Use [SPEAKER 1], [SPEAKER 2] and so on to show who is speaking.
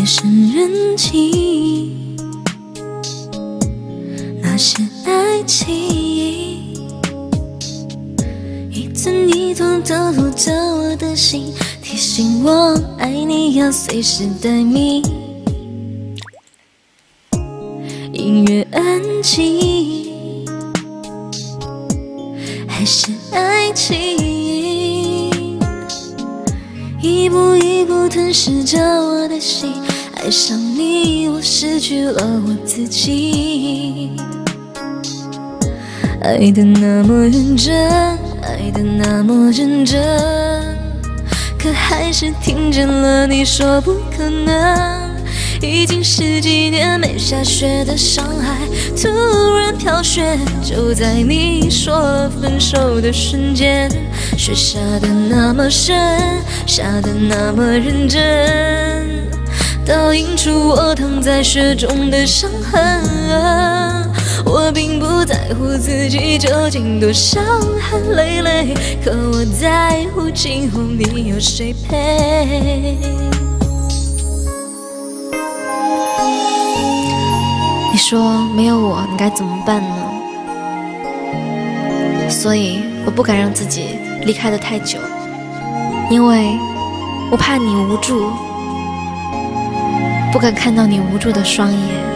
[SPEAKER 1] 夜深人静，那些爱情，一寸一寸的落着我的心，提醒我爱你要随时待命。音乐安静，还是爱情，一步一步吞噬着我的心。爱上你，我失去了我自己。爱的那么认真，爱的那么认真，可还是听见了你说不可能。已经十几年没下雪的上海，突然飘雪，就在你说分手的瞬间。雪下的那么深，下的那么认真，倒映出我躺在雪中的伤痕。我并不在乎自己究竟多伤痕累累，可我在乎今后你有谁陪。
[SPEAKER 2] 你说没有我，你该怎么办呢？所以我不敢让自己离开的太久，因为我怕你无助，不敢看到你无助的双眼。